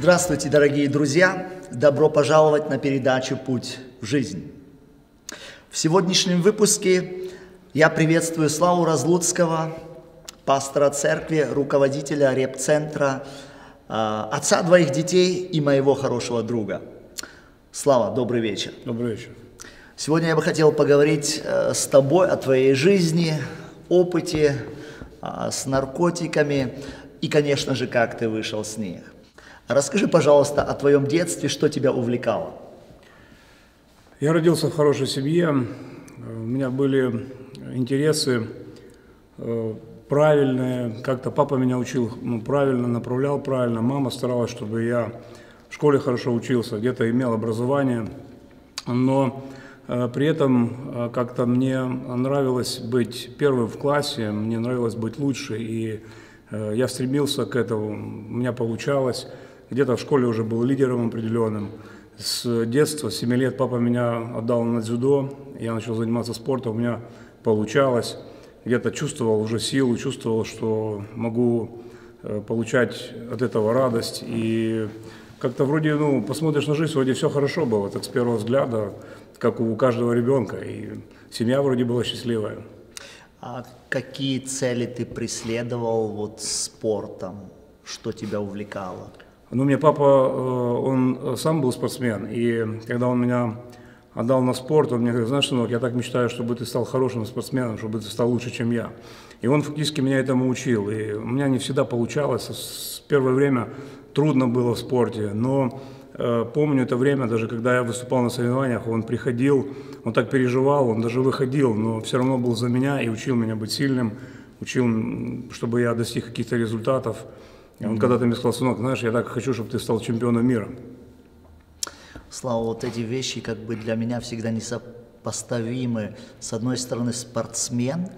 Здравствуйте, дорогие друзья! Добро пожаловать на передачу «Путь в жизнь». В сегодняшнем выпуске я приветствую Славу Разлуцкого, пастора церкви, руководителя реп-центра, а, отца двоих детей и моего хорошего друга. Слава, добрый вечер. Добрый вечер. Сегодня я бы хотел поговорить э, с тобой о твоей жизни, опыте а, с наркотиками и, конечно же, как ты вышел с них. Расскажи, пожалуйста, о твоем детстве, что тебя увлекало. Я родился в хорошей семье, у меня были интересы э, правильные, как-то папа меня учил ну, правильно, направлял правильно, мама старалась, чтобы я в школе хорошо учился, где-то имел образование, но э, при этом э, как-то мне нравилось быть первым в классе, мне нравилось быть лучше, и я стремился к этому, у меня получалось где-то в школе уже был лидером определенным. С детства, с 7 лет папа меня отдал на дзюдо, я начал заниматься спортом, у меня получалось. Где-то чувствовал уже силу, чувствовал, что могу э, получать от этого радость. И как-то вроде, ну, посмотришь на жизнь, вроде все хорошо было, так с первого взгляда, как у каждого ребенка. И семья вроде была счастливая. А какие цели ты преследовал вот спортом? Что тебя увлекало? Ну, мне папа, э, он сам был спортсмен, и когда он меня отдал на спорт, он мне говорит, знаешь, сынок, я так мечтаю, чтобы ты стал хорошим спортсменом, чтобы ты стал лучше, чем я. И он фактически меня этому учил, и у меня не всегда получалось, с первое время трудно было в спорте, но э, помню это время, даже когда я выступал на соревнованиях, он приходил, он так переживал, он даже выходил, но все равно был за меня и учил меня быть сильным, учил, чтобы я достиг каких-то результатов. Он когда-то мне сказал, сынок, знаешь, я так хочу, чтобы ты стал чемпионом мира. Слава, вот эти вещи как бы для меня всегда несопоставимы. С одной стороны, спортсмен,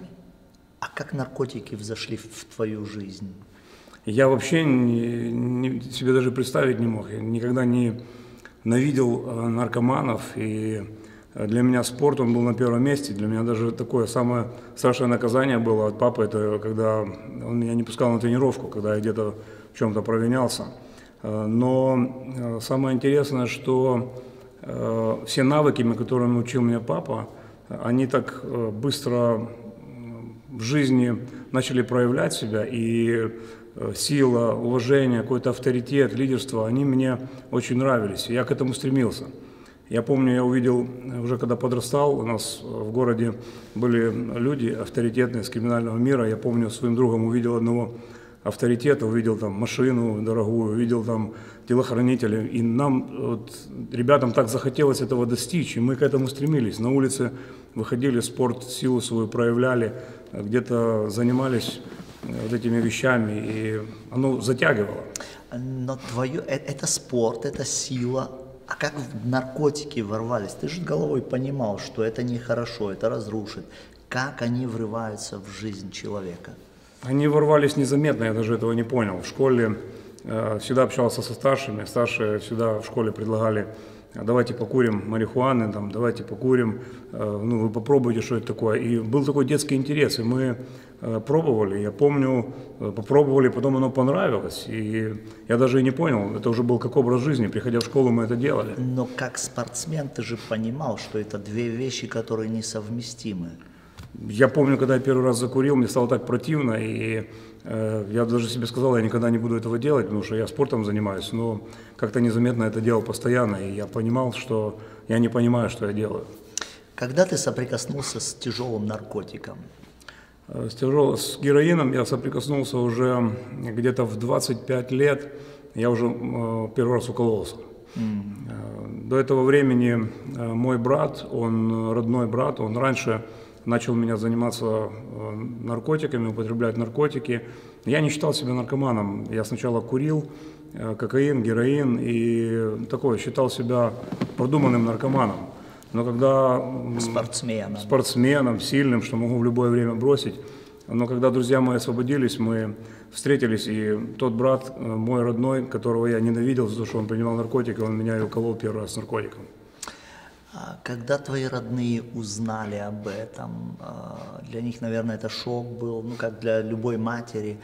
а как наркотики взошли в твою жизнь? Я вообще не, не, себе даже представить не мог. Я никогда не навидел э, наркоманов, и для меня спорт, он был на первом месте. Для меня даже такое самое страшное наказание было от папы, это когда он меня не пускал на тренировку, когда я где-то в чем-то провинялся. Э, но э, самое интересное, что э, все навыки, которыми учил меня папа, они так быстро в жизни начали проявлять себя, и сила, уважение, какой-то авторитет, лидерство, они мне очень нравились, и я к этому стремился. Я помню, я увидел, уже когда подрастал, у нас в городе были люди авторитетные с криминального мира. Я помню, своим другом увидел одного авторитета, увидел там машину дорогую, увидел там телохранителя. И нам, вот, ребятам так захотелось этого достичь, и мы к этому стремились. На улице выходили, спорт, силу свою проявляли, где-то занимались вот этими вещами, и оно затягивало. Но твое, э, это спорт, это сила, а как наркотики ворвались? Ты же головой понимал, что это нехорошо, это разрушит. Как они врываются в жизнь человека? Они ворвались незаметно, я даже этого не понял. В школе э, всегда общался со старшими, старшие всегда в школе предлагали давайте покурим марихуаны, там, давайте покурим, э, ну, вы попробуйте, что это такое. И был такой детский интерес, и мы э, пробовали, я помню, э, попробовали, потом оно понравилось, и я даже и не понял, это уже был как образ жизни, приходя в школу мы это делали. Но как спортсмен ты же понимал, что это две вещи, которые несовместимы. Я помню, когда я первый раз закурил, мне стало так противно, и я даже себе сказал, я никогда не буду этого делать, потому что я спортом занимаюсь, но как-то незаметно это делал постоянно, и я понимал, что я не понимаю, что я делаю. Когда ты соприкоснулся с тяжелым наркотиком? Э, с, тяжел... с героином я соприкоснулся уже где-то в 25 лет, я уже э, первый раз укололся. Mm. До этого времени мой брат, он родной брат, он раньше начал меня заниматься э, наркотиками, употреблять наркотики. Я не считал себя наркоманом. Я сначала курил э, кокаин, героин и такое, считал себя продуманным наркоманом. Но когда... Спортсменом. Спортсменом, сильным, что могу в любое время бросить. Но когда друзья мои освободились, мы встретились, и тот брат, э, мой родной, которого я ненавидел за то, что он принимал наркотики, он меня и уколол первый раз с наркотиком. А когда твои родные узнали об этом, а, для них, наверное, это шок был, ну, как для любой матери.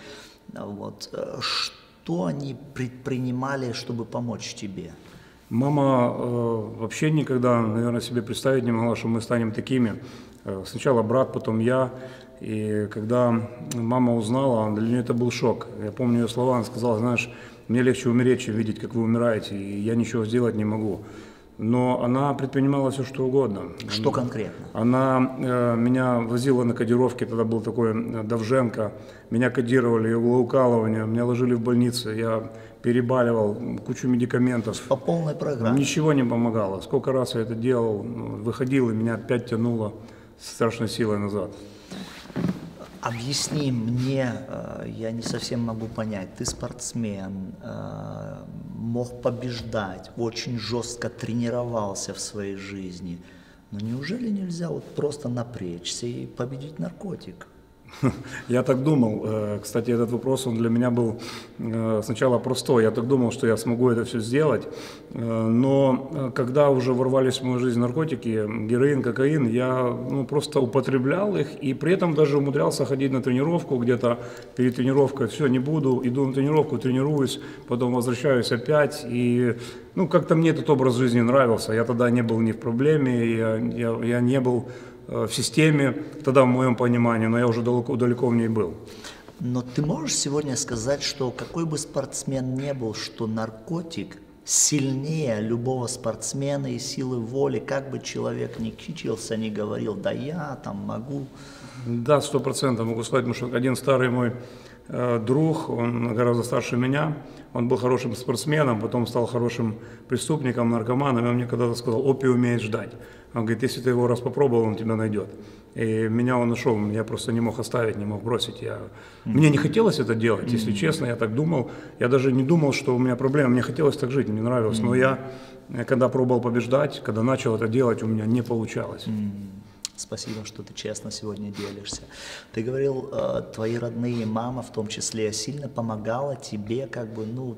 Вот. Э, что они предпринимали, чтобы помочь тебе? Мама э, вообще никогда, наверное, себе представить не могла, что мы станем такими. Э, сначала брат, потом я. И когда мама узнала, для нее это был шок. Я помню ее слова, она сказала, знаешь, мне легче умереть, чем видеть, как вы умираете, и я ничего сделать не могу. Но она предпринимала все, что угодно. Что конкретно? Она э, меня возила на кодировке, тогда был такой э, Довженко. Меня кодировали, иглоукалывание, меня ложили в больнице, я перебаливал, кучу медикаментов. По полной программе? Ничего не помогало. Сколько раз я это делал, выходил, и меня опять тянуло страшной силой назад. Объясни мне, э, я не совсем могу понять, ты спортсмен, э, мог побеждать, очень жестко тренировался в своей жизни, но неужели нельзя вот просто напрячься и победить наркотик? Я так думал. Э, кстати, этот вопрос, он для меня был э, сначала простой. Я так думал, что я смогу это все сделать. Э, но когда уже ворвались в мою жизнь наркотики, героин, кокаин, я ну, просто употреблял их и при этом даже умудрялся ходить на тренировку где-то перед тренировкой. Все, не буду, иду на тренировку, тренируюсь, потом возвращаюсь опять. И ну, как-то мне этот образ жизни нравился. Я тогда не был ни в проблеме, я, я, я не был в системе, тогда в моем понимании, но я уже далеко, далеко в ней был. Но ты можешь сегодня сказать, что какой бы спортсмен не был, что наркотик сильнее любого спортсмена и силы воли, как бы человек ни кичился, ни говорил, да я там могу. Да, сто процентов могу сказать, потому что один старый мой э, друг, он гораздо старше меня, он был хорошим спортсменом, потом стал хорошим преступником, наркоманом, и он мне когда-то сказал, опий умеет ждать. Он говорит, если ты его раз попробовал, он тебя найдет. И меня он нашел, я просто не мог оставить, не мог бросить. Я... Mm-hmm. Мне не хотелось это делать, если честно, я так думал. Я даже не думал, что у меня проблема, мне хотелось так жить, мне нравилось. Mm-hmm. Но я, э, когда пробовал побеждать, когда начал это делать, у меня не получалось. Mm-hmm. Спасибо, что ты честно сегодня делишься. Ты говорил, э, твои родные, мама в том числе, сильно помогала тебе, как бы, ну,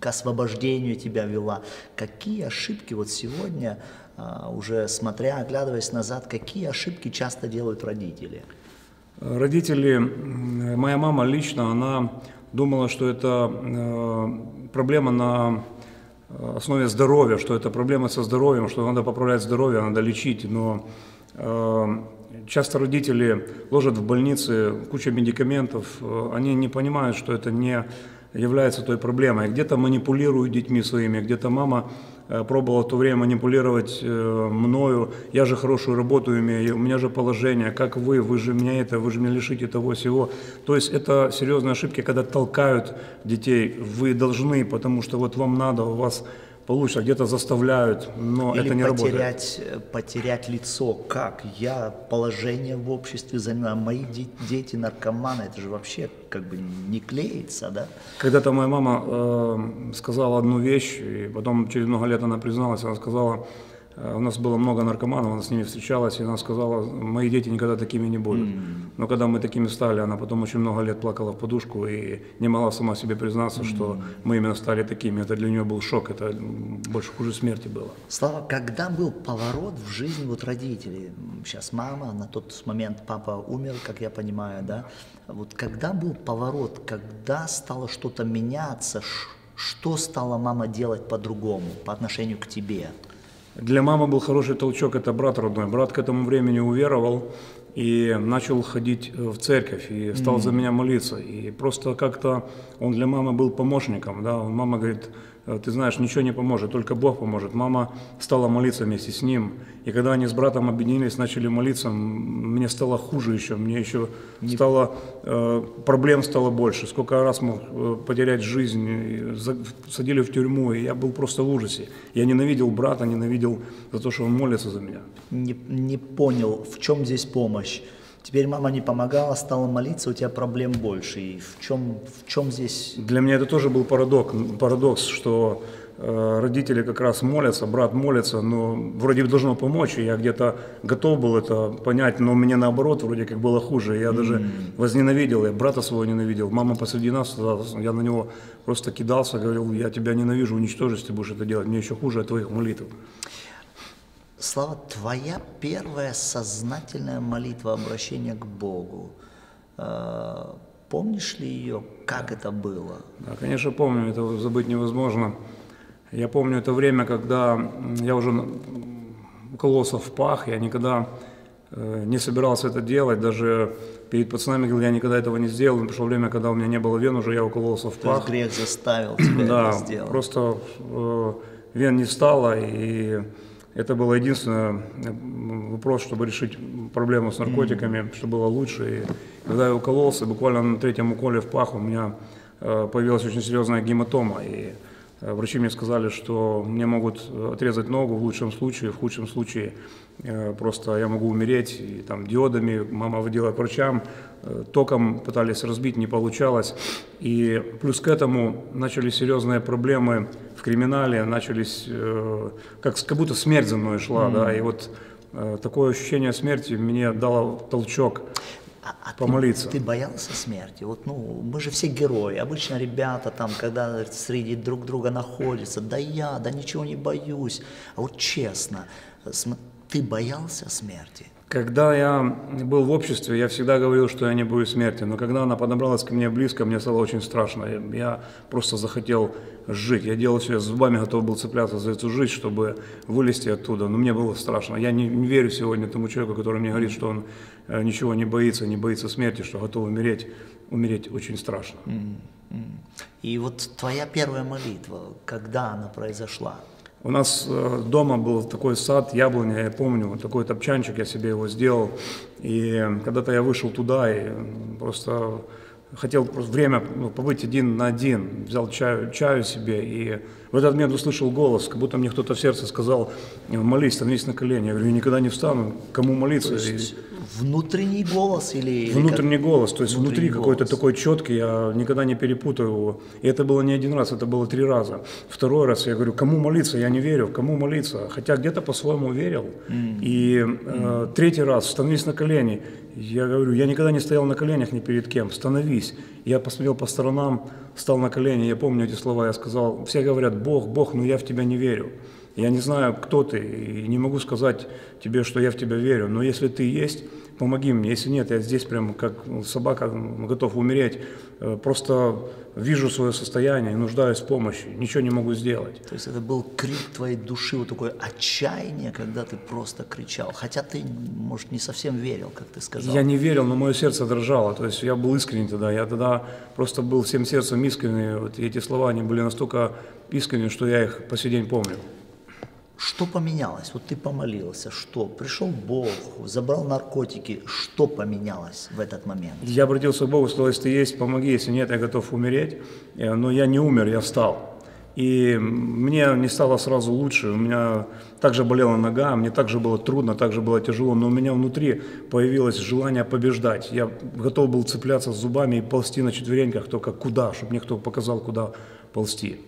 к освобождению тебя вела. Какие ошибки вот сегодня уже смотря, оглядываясь назад, какие ошибки часто делают родители? Родители, моя мама лично, она думала, что это э, проблема на основе здоровья, что это проблема со здоровьем, что надо поправлять здоровье, надо лечить, но часто родители ложат в больницы кучу медикаментов, они не понимают, что это не является той проблемой. Где-то манипулируют детьми своими, где-то мама Э, пробовал в то время манипулировать э, мною, я же хорошую работу имею, у меня же положение, как вы, вы же меня это, вы же меня лишите того всего. То есть это серьезные ошибки, когда толкают детей, вы должны, потому что вот вам надо, у вас получше, где-то заставляют, но Или это не потерять, работает. потерять лицо, как я положение в обществе занимаю, мои дети наркоманы, это же вообще как бы не клеится, да? Когда-то моя мама э, сказала одну вещь, и потом через много лет она призналась, она сказала, у нас было много наркоманов, она с ними встречалась, и она сказала, мои дети никогда такими не будут. Но когда мы такими стали, она потом очень много лет плакала в подушку и не могла сама себе признаться, что мы именно стали такими. Это для нее был шок, это больше хуже смерти было. Слава, когда был поворот в жизни вот родителей? Сейчас мама, на тот момент папа умер, как я понимаю, да? Вот когда был поворот, когда стало что-то меняться, что стала мама делать по-другому по отношению к тебе? Для мамы был хороший толчок, это брат родной. Брат к этому времени уверовал и начал ходить э, в церковь и стал mm-hmm. за меня молиться. И просто как-то он для мамы был помощником. Да? Мама говорит, ты знаешь, ничего не поможет, только Бог поможет. Мама стала молиться вместе с ним. И когда они с братом объединились, начали молиться, мне стало хуже еще, мне еще стало, э, проблем стало больше. Сколько раз мог э, потерять жизнь, садили в тюрьму, и я был просто в ужасе. Я ненавидел брата, ненавидел за то, что он молится за меня. Не, не понял, в чем здесь помощь? Теперь мама не помогала, стала молиться, у тебя проблем больше. И в чем, в чем здесь... Для меня это тоже был парадокс, парадокс что э, родители как раз молятся, брат молится, но вроде бы должно помочь, и я где-то готов был это понять, но мне наоборот вроде как было хуже. Я даже mm. возненавидел, я брата своего ненавидел. Мама посреди нас, я на него просто кидался, говорил, я тебя ненавижу, уничтожить, если ты будешь это делать, мне еще хуже от твоих молитв. Слава, твоя первая сознательная молитва обращения к Богу э, помнишь ли ее? Как это было? Да, конечно, помню, это забыть невозможно. Я помню это время, когда я уже м, укололся в пах, я никогда э, не собирался это делать, даже перед пацанами говорил, я никогда этого не сделал. Но пришло время, когда у меня не было вен, уже я укололся в пах. грех заставил тебя Да, это сделать. просто э, вен не стало, и это был единственный вопрос, чтобы решить проблему с наркотиками, что было лучше. И когда я укололся, буквально на третьем уколе в пах у меня э, появилась очень серьезная гематома. И врачи мне сказали, что мне могут отрезать ногу в лучшем случае, в худшем случае э, просто я могу умереть. И там диодами мама водила к врачам, э, током пытались разбить, не получалось. И плюс к этому начались серьезные проблемы в криминале, начались, э, как, как будто смерть за мной шла, да, и вот э, такое ощущение смерти мне дало толчок. А, а ты- помолиться. Ты, боялся смерти? Вот, ну, мы же все герои. Обычно ребята там, когда среди друг друга находятся, да я, да ничего не боюсь. А вот честно, ты боялся смерти? Когда я был в обществе, я всегда говорил, что я не боюсь смерти, но когда она подобралась ко мне близко, мне стало очень страшно. Я, я просто захотел жить. Я делал все, зубами готов был цепляться за эту жизнь, чтобы вылезти оттуда, но мне было страшно. Я не, не верю сегодня тому человеку, который мне говорит, что он э, ничего не боится, не боится смерти, что готов умереть. Умереть очень страшно. И вот твоя первая молитва, когда она произошла? У нас э, дома был такой сад, яблоня, я помню, такой топчанчик, я себе его сделал. И когда-то я вышел туда и просто хотел просто время ну, побыть один на один, взял чаю, чаю себе, и в этот момент услышал голос, как будто мне кто-то в сердце сказал, молись, становись на колени. Я говорю, я никогда не встану, кому молиться? Есть внутренний голос или... или Внутренний как? голос, то есть внутри какой-то такой четкий, я никогда не перепутаю его. И это было не один раз, это было три раза. Второй раз я говорю, кому молиться, я не верю, кому молиться. Хотя где-то по-своему верил. И э, третий раз, становись на колени. Я говорю, я никогда не стоял на коленях ни перед кем, становись. Я посмотрел по сторонам, стал на колени, я помню эти слова, я сказал, все говорят, Бог, Бог, но я в тебя не верю. Я не знаю, кто ты, и не могу сказать тебе, что я в тебя верю, но если ты есть, помоги мне. Если нет, я здесь прям как собака готов умереть. Э, Просто вижу свое состояние и нуждаюсь в помощи. Ничего не могу сделать. То есть это был крик твоей души, вот такое отчаяние, когда ты просто кричал. Хотя ты, может, не совсем верил, как ты сказал. Я не верил, но мое сердце дрожало. То есть я был искренен тогда. Я тогда просто был всем сердцем искренний. Вот эти слова, они были настолько искренние, что я их по сей день помню. Что поменялось? Вот ты помолился, что? Пришел Бог, забрал наркотики. Что поменялось в этот момент? Я обратился к Богу, сказал, если ты есть, помоги, если нет, я готов умереть. Э, Но я не умер, я встал. И мне не стало сразу лучше, у меня также болела нога, мне также было трудно, также было тяжело, но у меня внутри появилось желание побеждать. Я готов был цепляться зубами и ползти на четвереньках, только куда, чтобы мне кто показал, куда ползти.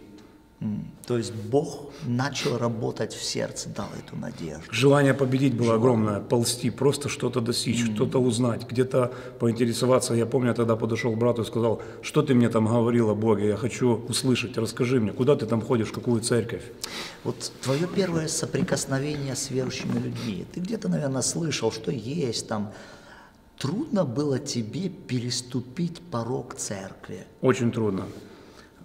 То есть Бог начал работать в сердце, дал эту надежду. Желание победить было огромное, ползти, просто что-то достичь, что-то узнать, где-то поинтересоваться. Я помню, я тогда подошел к брату и сказал, что ты мне там говорил о Боге, я хочу услышать, расскажи мне, куда ты там ходишь, в какую церковь. Вот твое первое соприкосновение с верующими людьми. Ты где-то, наверное, слышал, что есть там. Трудно было тебе переступить порог церкви. Очень трудно.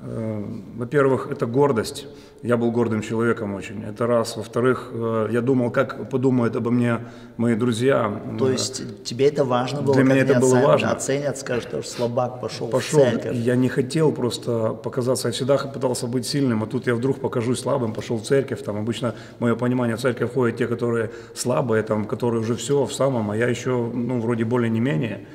Э, Во-первых, это гордость. Я был гордым человеком очень. Это раз. Во-вторых, э, я думал, как подумают обо мне мои друзья. То Э, есть тебе это важно было, Для меня это было оценят, важно. оценят, скажут, что слабак пошел, пошел. в церковь. Я не хотел просто показаться, я всегда пытался быть сильным, а тут я вдруг покажусь слабым, пошел в церковь. Там обычно мое понимание в церковь ходят те, которые слабые, там, которые уже все в самом, а я еще, ну, вроде более не менее.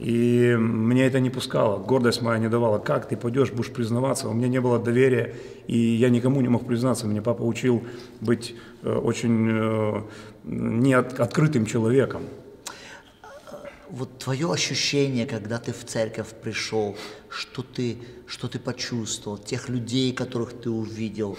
И меня это не пускало, гордость моя не давала. Как ты пойдешь, будешь признаваться? У меня не было доверия, и я никому не мог признаться. Меня папа учил быть э, очень э, не от- открытым человеком. Вот твое ощущение, когда ты в церковь пришел, что ты, что ты почувствовал, тех людей, которых ты увидел,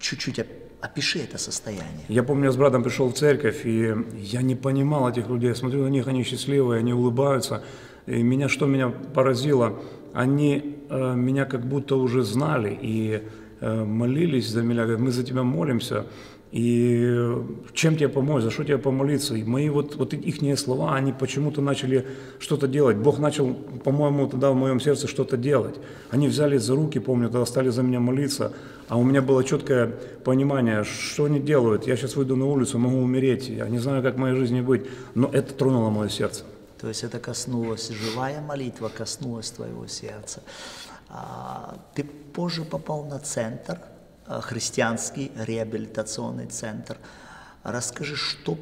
чуть-чуть оп- опиши это состояние. Я помню, я с братом пришел в церковь, и я не понимал этих людей. Я смотрю на них, они счастливые, они улыбаются. И меня, что меня поразило, они э, меня как будто уже знали и э, молились за меня, говорят, мы за тебя молимся. И чем тебе помочь, за что тебе помолиться? И мои вот, вот их слова, они почему-то начали что-то делать. Бог начал, по-моему, тогда в моем сердце что-то делать. Они взяли за руки, помню, тогда стали за меня молиться. А у меня было четкое понимание, что они делают. Я сейчас выйду на улицу, могу умереть. Я не знаю, как в моей жизни быть. Но это тронуло мое сердце. То есть это коснулось, живая молитва коснулась твоего сердца. А, ты позже попал на центр – Э, христианский реабилитационный центр. Расскажи, что,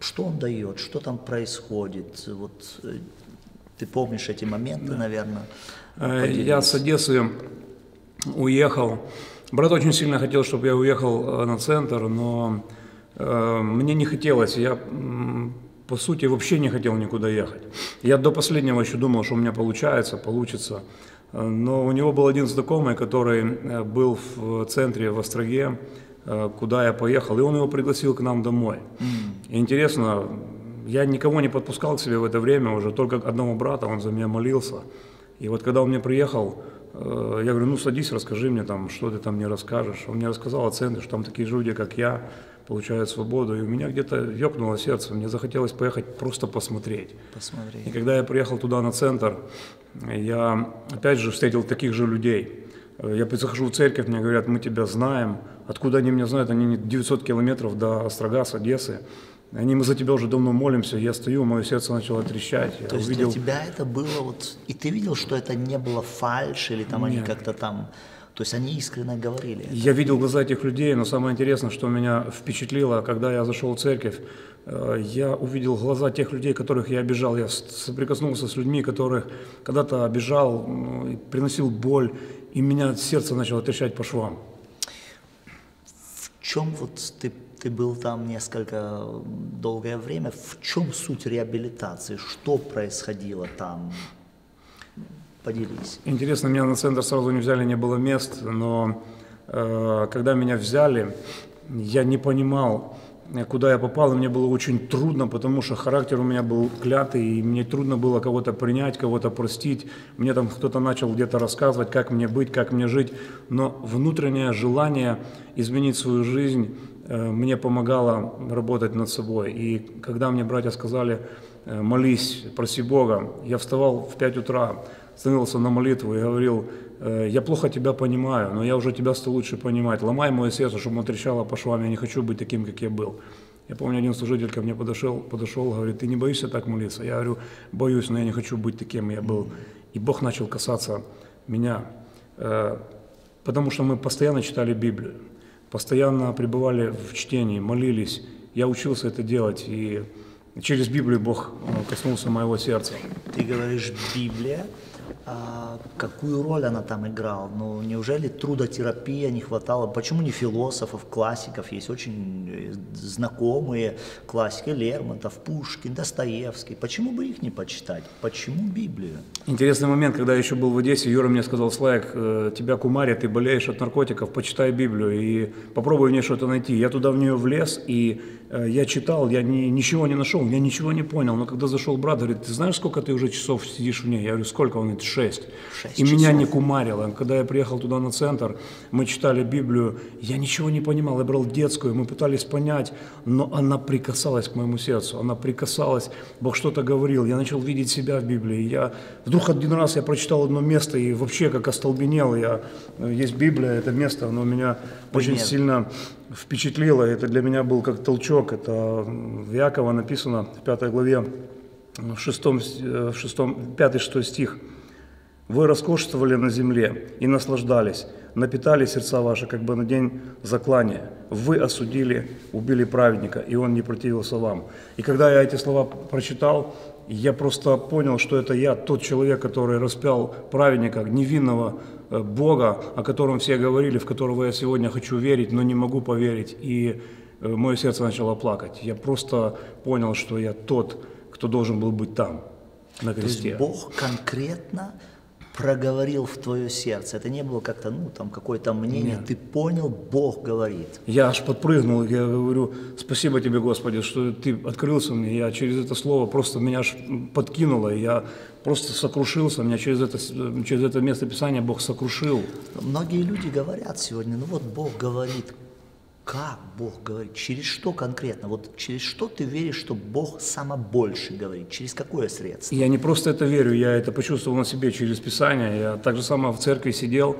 что он дает, что там происходит. Вот э, ты помнишь эти моменты, да. наверное? Э, поделись. Я с Одессы уехал. Брат очень сильно хотел, чтобы я уехал на центр, но э, мне не хотелось. Я, по сути, вообще не хотел никуда ехать. Я до последнего еще думал, что у меня получается, получится. Но у него был один знакомый, который э, был в центре в Остроге, э, куда я поехал, и он его пригласил к нам домой. Mm. Интересно, я никого не подпускал к себе в это время уже, только одного брата, он за меня молился. И вот когда он мне приехал, э, я говорю, ну садись, расскажи мне там, что ты там мне расскажешь. Он мне рассказал о центре, что там такие люди, как я, получают свободу. И у меня где-то ёкнуло сердце, мне захотелось поехать просто посмотреть. посмотреть. И когда я приехал туда на центр, я опять же встретил таких же людей. Я захожу в церковь, мне говорят, мы тебя знаем. Откуда они меня знают? Они 900 километров до Острога с Одессы. Они, мы за тебя уже давно молимся. Я стою, мое сердце начало трещать. То я есть увидел... для тебя это было вот... И ты видел, что это не было фальш, или там Нет. они как-то там то есть они искренне говорили. Я видел глаза этих людей, но самое интересное, что меня впечатлило, когда я зашел в церковь, э, я увидел глаза тех людей, которых я обижал. Я соприкоснулся с людьми, которых когда-то обижал, приносил боль, и меня сердце начало трещать по швам. В чем вот ты, ты был там несколько долгое время, в чем суть реабилитации, что происходило там? Поделись. Интересно, меня на центр сразу не взяли, не было мест, но э, когда меня взяли, я не понимал, куда я попал, и мне было очень трудно, потому что характер у меня был клятый, и мне трудно было кого-то принять, кого-то простить. Мне там кто-то начал где-то рассказывать, как мне быть, как мне жить, но внутреннее желание изменить свою жизнь э, мне помогало работать над собой. И когда мне братья сказали, э, молись, проси Бога, я вставал в 5 утра, становился на молитву и говорил, «Э, я плохо тебя понимаю, но я уже тебя стал лучше понимать. Ломай мое сердце, чтобы оно трещало по швам, я не хочу быть таким, как я был. Я помню, один служитель ко мне подошел, подошел, говорит, ты не боишься так молиться? Я говорю, боюсь, но я не хочу быть таким, я был. И Бог начал касаться меня, э, потому что мы постоянно читали Библию, постоянно пребывали в чтении, молились. Я учился это делать, и через Библию Бог э, коснулся моего сердца. Ты говоришь Библия, а какую роль она там играла? Ну, неужели трудотерапия не хватало? Почему не философов, классиков? Есть очень э, знакомые классики Лермонтов, Пушкин, Достоевский. Почему бы их не почитать? Почему Библию? Интересный момент, когда я еще был в Одессе, Юра мне сказал, Слайк, э, тебя кумарят, ты болеешь от наркотиков, почитай Библию и попробуй в ней что-то найти. Я туда в нее влез, и я читал, я ни, ничего не нашел, я ничего не понял. Но когда зашел брат, говорит, ты знаешь, сколько ты уже часов сидишь в ней? Я говорю, сколько? Он говорит, шесть. шесть и часов. меня не кумарило. Когда я приехал туда на центр, мы читали Библию, я ничего не понимал, я брал детскую, мы пытались понять, но она прикасалась к моему сердцу, она прикасалась, Бог что-то говорил, я начал видеть себя в Библии. Я вдруг один раз я прочитал одно место и вообще как остолбенел. Я, э, есть Библия, это место, оно меня очень Нет. сильно впечатлило. Это для меня был как толчок. Это в Якова написано в пятой главе, в шестом, в шестом, пятый, шестой стих. «Вы роскошествовали на земле и наслаждались, напитали сердца ваши, как бы на день заклания. Вы осудили, убили праведника, и он не противился вам». И когда я эти слова прочитал, я просто понял, что это я, тот человек, который распял праведника, невинного Э, Бога, о котором все говорили, в которого я сегодня хочу верить, но не могу поверить. И э, мое сердце начало плакать. Я просто понял, что я тот, кто должен был быть там, на кресте. То есть Бог конкретно проговорил в твое сердце. Это не было как-то, ну, там, какое-то мнение. Нет. Ты понял, Бог говорит. Я аж подпрыгнул, я говорю, спасибо тебе, Господи, что ты открылся мне. Я через это слово просто меня аж подкинуло. Я просто сокрушился, меня через это, через это место Писания Бог сокрушил. Многие люди говорят сегодня, ну вот Бог говорит, Как Бог говорит? Через что конкретно? Вот через что ты веришь, что Бог само больше говорит? Через какое средство? Я не просто это верю, я это почувствовал на себе через Писание. Я так же само в церкви сидел,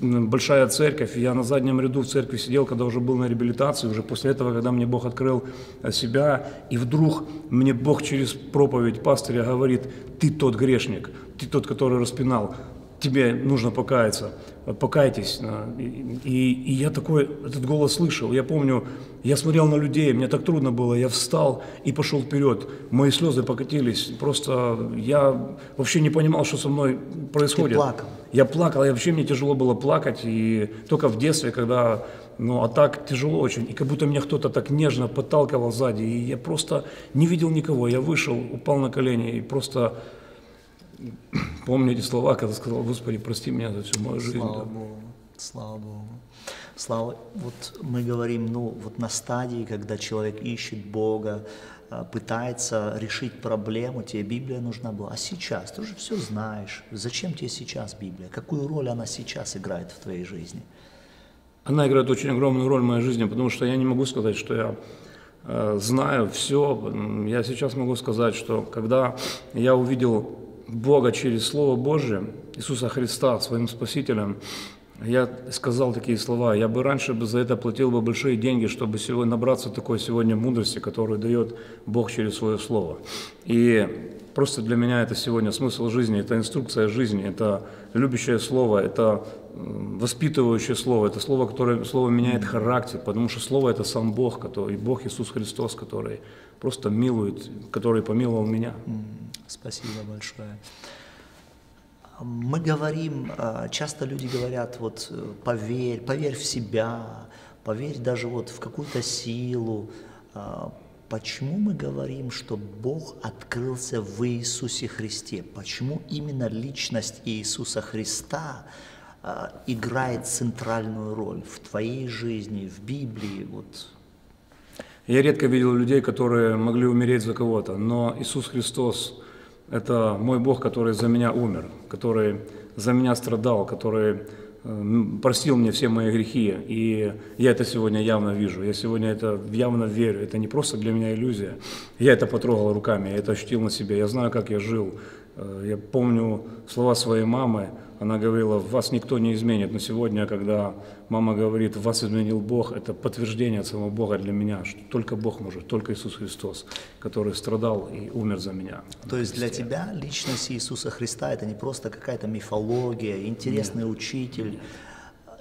большая церковь, я на заднем ряду в церкви сидел, когда уже был на реабилитации, уже после этого, когда мне Бог открыл э, себя, и вдруг мне Бог через проповедь пастыря говорит, ты тот грешник, ты тот, который распинал, тебе нужно покаяться, покайтесь. И, и, я такой, этот голос слышал. Я помню, я смотрел на людей, мне так трудно было, я встал и пошел вперед. Мои слезы покатились. Просто я вообще не понимал, что со мной происходит. Ты плакал? Я плакал, и вообще мне тяжело было плакать. И только в детстве, когда ну, а так тяжело очень. И как будто меня кто-то так нежно подталкивал сзади. И я просто не видел никого. Я вышел, упал на колени и просто помню эти слова, когда сказал, Господи, прости меня за всю мою жизнь. Слава да. Богу, слава Богу. Слава, вот мы говорим, ну, вот на стадии, когда человек ищет Бога, а, пытается решить проблему, тебе Библия нужна была. А сейчас, ты уже все знаешь. Зачем тебе сейчас Библия? Какую роль она сейчас играет в твоей жизни? Она играет очень огромную роль в моей жизни, потому что я не могу сказать, что я э, знаю все. Я сейчас могу сказать, что когда я увидел Бога через Слово Божие, Иисуса Христа своим Спасителем, я сказал такие слова, я бы раньше бы за это платил бы большие деньги, чтобы сегодня набраться такой сегодня мудрости, которую дает Бог через свое Слово. И просто для меня это сегодня смысл жизни, это инструкция жизни, это любящее Слово, это воспитывающее Слово, это Слово, которое Слово меняет характер, потому что Слово это сам Бог, который, Бог Иисус Христос, который просто милует, который помиловал меня. Спасибо большое. Мы говорим, а, часто люди говорят, вот э, поверь, поверь в себя, поверь даже вот в какую-то силу. А, почему мы говорим, что Бог открылся в Иисусе Христе? Почему именно личность Иисуса Христа а, играет центральную роль в твоей жизни, в Библии? Вот. Я редко видел людей, которые могли умереть за кого-то, но Иисус Христос это мой Бог, который за меня умер, который за меня страдал, который э, простил мне все мои грехи. И я это сегодня явно вижу. Я сегодня это явно верю. Это не просто для меня иллюзия. Я это потрогал руками, я это ощутил на себе. Я знаю, как я жил. Э, я помню слова своей мамы. Она говорила, вас никто не изменит. Но сегодня, когда мама говорит, вас изменил Бог, это подтверждение от самого Бога для меня, что только Бог может, только Иисус Христос, который страдал и умер за меня. То есть для тебя личность Иисуса Христа это не просто какая-то мифология, интересный Нет. учитель.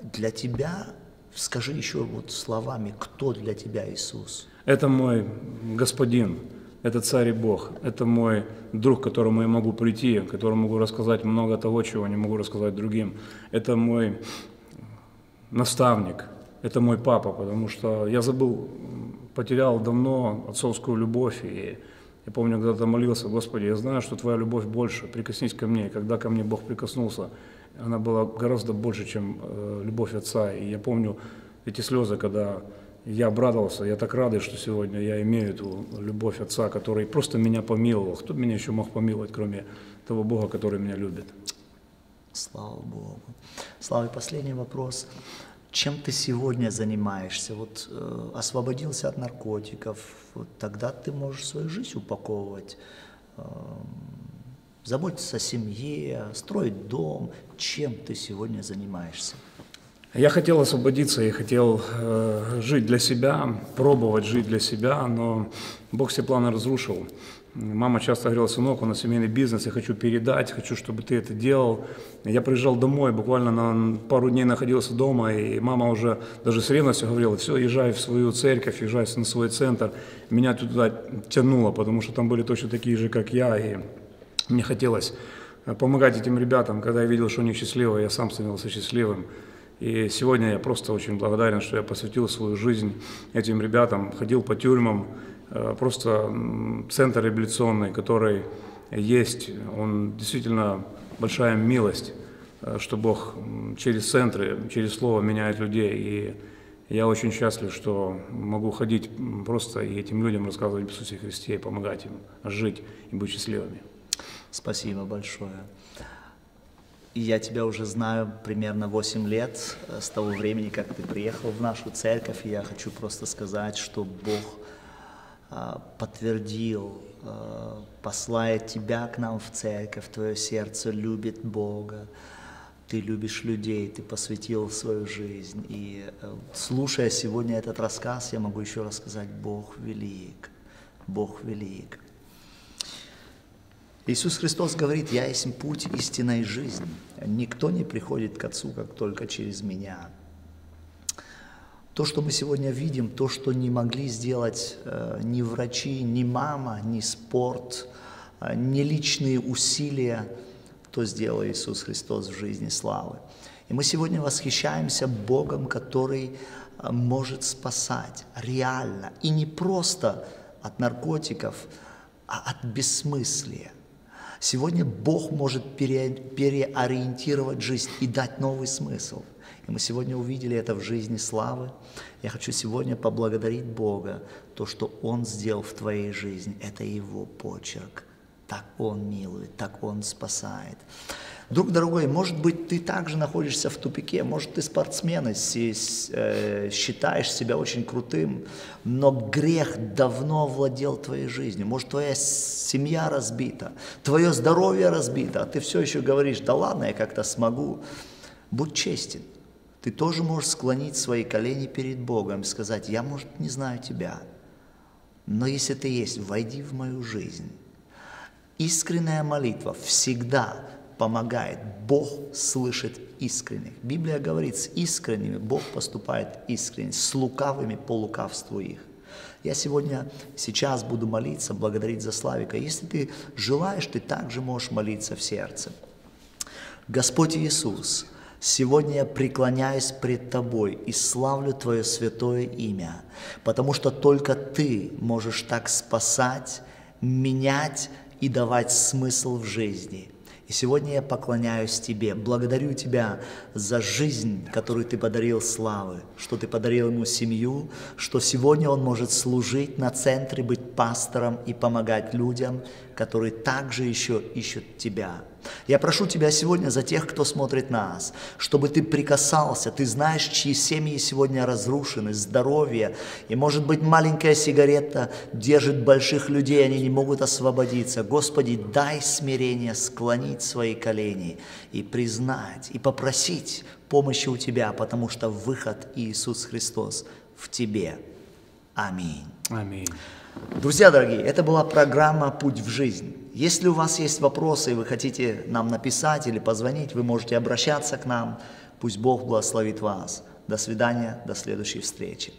Для тебя, скажи еще вот словами, кто для тебя Иисус? Это мой Господин, это царь и Бог, это мой друг, к которому я могу прийти, которому могу рассказать много того, чего не могу рассказать другим. Это мой наставник, это мой папа, потому что я забыл, потерял давно отцовскую любовь, и я помню, когда-то молился, Господи, я знаю, что Твоя любовь больше, прикоснись ко мне. И когда ко мне Бог прикоснулся, она была гораздо больше, чем э, любовь отца. И я помню эти слезы, когда я обрадовался, я так рад, что сегодня я имею эту любовь Отца, который просто меня помиловал. Кто меня еще мог помиловать, кроме того Бога, который меня любит? Слава Богу. Слава, и последний вопрос. Чем ты сегодня занимаешься? Вот э, освободился от наркотиков, вот тогда ты можешь свою жизнь упаковывать, э, заботиться о семье, строить дом. Чем ты сегодня занимаешься? Я хотел освободиться, я хотел э, жить для себя, пробовать жить для себя, но Бог все планы разрушил. Мама часто говорила, сынок, у нас семейный бизнес, я хочу передать, хочу, чтобы ты это делал. Я приезжал домой, буквально на пару дней находился дома, и мама уже даже с ревностью говорила, все, езжай в свою церковь, езжай на свой центр. Меня туда тянуло, потому что там были точно такие же, как я, и мне хотелось помогать этим ребятам. Когда я видел, что они счастливы, я сам становился счастливым. И сегодня я просто очень благодарен, что я посвятил свою жизнь этим ребятам, ходил по тюрьмам, э, просто центр реабилитационный, который есть, он действительно большая милость, э, что Бог через центры, через Слово меняет людей. И я очень счастлив, что могу ходить просто и этим людям рассказывать об Иисусе Христе и помогать им жить и быть счастливыми. Спасибо большое. И я тебя уже знаю примерно 8 лет э, с того времени, как ты приехал в нашу церковь. И я хочу просто сказать, что Бог а, подтвердил, а, посылает тебя к нам в церковь, твое сердце любит Бога, ты любишь людей, ты посвятил свою жизнь. И э, слушая сегодня этот рассказ, я могу еще раз сказать, Бог велик, Бог велик. Иисус Христос говорит, я есть путь, истина и жизнь. Никто не приходит к Отцу, как только через меня. То, что мы сегодня видим, то, что не могли сделать э, ни врачи, ни мама, ни спорт, э, ни личные усилия, то сделал Иисус Христос в жизни славы. И мы сегодня восхищаемся Богом, который э, может спасать реально. И не просто от наркотиков, а от бессмыслия. Сегодня Бог может пере, переориентировать жизнь и дать новый смысл. И мы сегодня увидели это в жизни славы. Я хочу сегодня поблагодарить Бога, то, что Он сделал в твоей жизни, это Его почерк. Так Он милует, так Он спасает. Друг дорогой, может быть, ты также находишься в тупике, может, ты спортсмен и э, считаешь себя очень крутым, но грех давно владел твоей жизнью. Может, твоя семья разбита, твое здоровье разбито, а ты все еще говоришь, да ладно, я как-то смогу. Будь честен. Ты тоже можешь склонить свои колени перед Богом и сказать, я, может, не знаю тебя, но если ты есть, войди в мою жизнь. Искренняя молитва всегда помогает. Бог слышит искренних. Библия говорит, с искренними Бог поступает искренне, с лукавыми по лукавству их. Я сегодня, сейчас буду молиться, благодарить за Славика. Если ты желаешь, ты также можешь молиться в сердце. Господь Иисус, сегодня я преклоняюсь пред Тобой и славлю Твое святое имя, потому что только Ты можешь так спасать, менять и давать смысл в жизни – и сегодня я поклоняюсь Тебе, благодарю Тебя за жизнь, которую Ты подарил Славы, что Ты подарил ему семью, что сегодня он может служить на центре, быть пастором и помогать людям, которые также еще ищут Тебя. Я прошу Тебя сегодня за тех, кто смотрит нас, чтобы Ты прикасался, Ты знаешь, чьи семьи сегодня разрушены, здоровье, и, может быть, маленькая сигарета держит больших людей, они не могут освободиться. Господи, дай смирение склонить свои колени и признать, и попросить помощи у Тебя, потому что выход Иисус Христос в Тебе. Аминь. Аминь. Друзья дорогие, это была программа «Путь в жизнь». Если у вас есть вопросы, и вы хотите нам написать или позвонить, вы можете обращаться к нам. Пусть Бог благословит вас. До свидания, до следующей встречи.